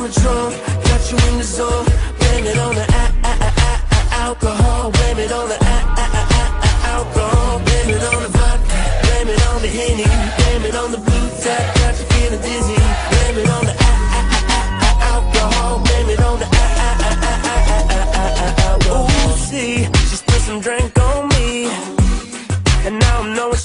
on the drum, got you in the zone. Blame it on the a- a- a- a- alcohol, blame it on the a- a- a- a- alcohol, blame it on the vodka, blame it on the henny, blame it on the blue tap, got you feeling dizzy. Blame it on the a- a- a- a- a- alcohol, blame it on the a- a- a- a- a- a- a- a- a- alcohol. Ooh, see, she spilled some drink on me, and now I'm knowing.